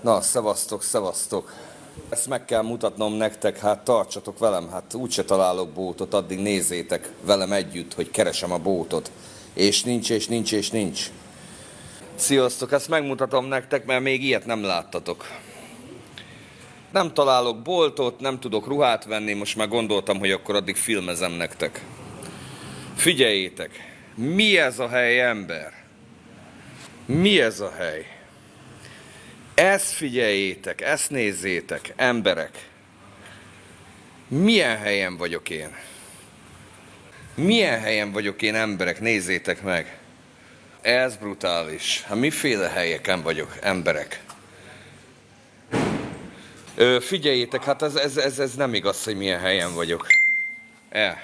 Na, szevasztok, szevasztok. Ezt meg kell mutatnom nektek, hát tartsatok velem, hát úgyse találok bótot, addig nézzétek velem együtt, hogy keresem a bótot. És nincs, és nincs, és nincs. Sziasztok, ezt megmutatom nektek, mert még ilyet nem láttatok. Nem találok boltot, nem tudok ruhát venni, most már gondoltam, hogy akkor addig filmezem nektek. Figyeljétek, mi ez a hely, ember? Mi ez a hely? Ezt figyeljétek, ezt nézzétek, emberek. Milyen helyen vagyok én? Milyen helyen vagyok én, emberek? Nézzétek meg. Ez brutális. Hát miféle helyeken vagyok, emberek? Ö, figyeljétek, hát ez, ez, ez, ez nem igaz, hogy milyen helyen vagyok. E.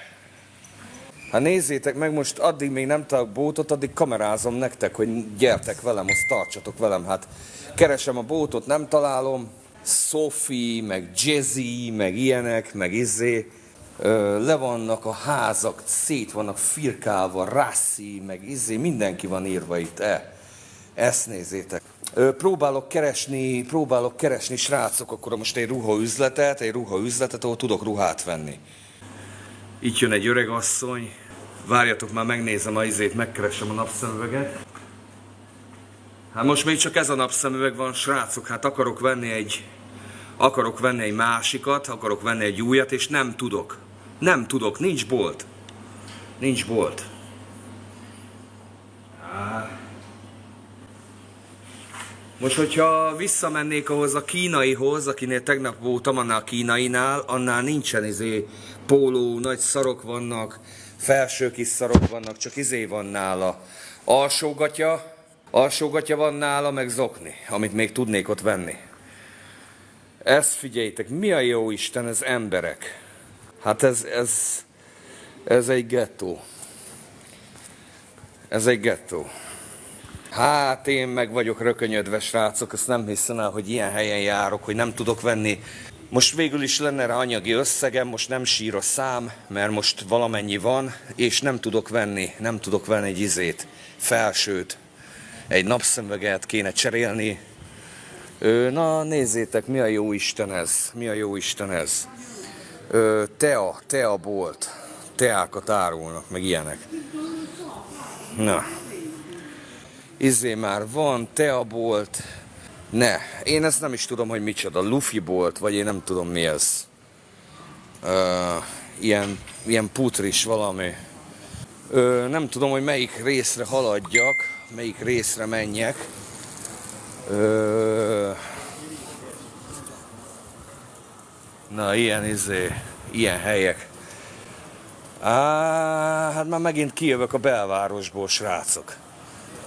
Hát nézzétek meg, most addig még nem találok bótot, addig kamerázom nektek, hogy gyertek velem, azt tartsatok velem. Hát keresem a bótot, nem találom. Sophie, meg Jazzy, meg ilyenek, meg izé. Le vannak a házak, szét vannak firkálva, Rassi, meg izé, mindenki van írva itt. E. Ezt nézzétek. Próbálok keresni, próbálok keresni, srácok, akkor most egy ruhaüzletet, egy ruhaüzletet, ahol tudok ruhát venni. Itt jön egy öreg asszony. Várjatok már, megnézem a izét, megkeresem a napszemüveget. Hát most még csak ez a napszemüveg van, srácok, hát akarok venni egy, akarok venni egy másikat, akarok venni egy újat, és nem tudok. Nem tudok, nincs bolt. Nincs bolt. Most, hogyha visszamennék ahhoz a kínaihoz, akinél tegnap voltam, annál a kínainál, annál nincsen izé póló, nagy szarok vannak, felső kis szarok vannak, csak izé van nála. Alsógatja, alsógatja van nála, meg zokni, amit még tudnék ott venni. Ezt figyeljétek, mi a jó Isten, ez emberek. Hát ez, ez, ez egy gettó. Ez egy gettó. Hát én meg vagyok rökönyödve, srácok, ezt nem hiszem el, hogy ilyen helyen járok, hogy nem tudok venni. Most végül is lenne rá anyagi összegem, most nem sír a szám, mert most valamennyi van, és nem tudok venni, nem tudok venni egy izét, felsőt, egy napszemüveget kéne cserélni. Ö, na, nézzétek, mi a jó Isten ez, mi a jó Isten ez. Ö, tea, tea bolt, teákat árulnak, meg ilyenek. Na, izé már van, teabolt, ne, én ezt nem is tudom, hogy micsoda, Luffy bolt, vagy én nem tudom mi ez. Uh, ilyen, ilyen putris valami. Uh, nem tudom, hogy melyik részre haladjak, melyik részre menjek. Uh, na, ilyen izé, ilyen helyek. Á, hát már megint kijövök a belvárosból, srácok.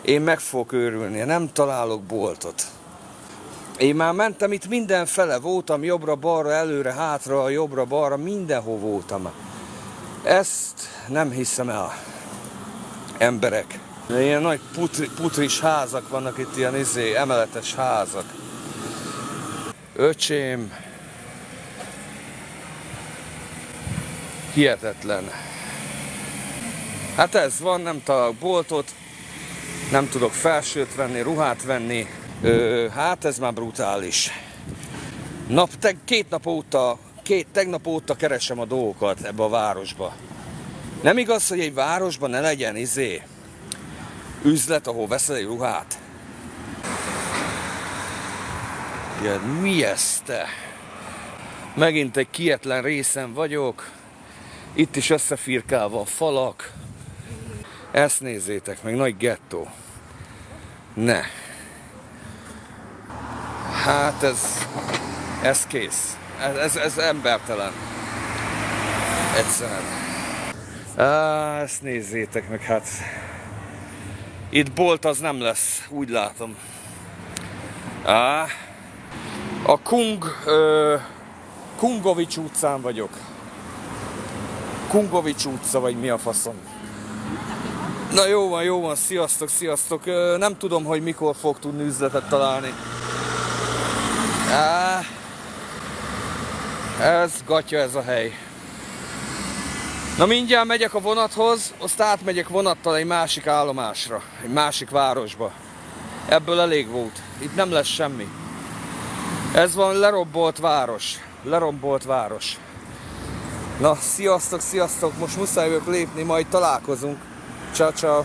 Én meg fogok őrülni, nem találok boltot. Én már mentem itt mindenfele, voltam jobbra-balra, előre, hátra, jobbra-balra, mindenhol voltam. Ezt nem hiszem el. Emberek. Ilyen nagy putri, putris házak vannak itt, ilyen izé, emeletes házak. Öcsém. Hihetetlen. Hát ez van, nem találok boltot, nem tudok felsőt venni, ruhát venni. Ö, hát ez már brutális. Nap, te, két nap óta, két, tegnap óta keresem a dolgokat ebbe a városba. Nem igaz, hogy egy városban ne legyen izé üzlet, ahol veszel egy ruhát? Ja, mi ez te? Megint egy kietlen részen vagyok. Itt is összefirkálva a falak. Ezt nézzétek meg, nagy gettó. Ne. Hát ez, ez kész. Ez, ez, ez embertelen. Egyszerűen. Á, ezt nézzétek meg, hát itt bolt az nem lesz, úgy látom. A Kung, ö, Kungovics utcán vagyok. Kungovics utca, vagy mi a faszom. Na jó van, jó van, sziasztok, sziasztok. Nem tudom, hogy mikor fog tudni üzletet találni. Ez gatya ez a hely. Na mindjárt megyek a vonathoz, azt átmegyek vonattal egy másik állomásra, egy másik városba. Ebből elég volt. Itt nem lesz semmi. Ez van lerombolt város. Lerombolt város. Na, sziasztok, sziasztok, most muszáj vagyok lépni, majd találkozunk. Ciao, ciao.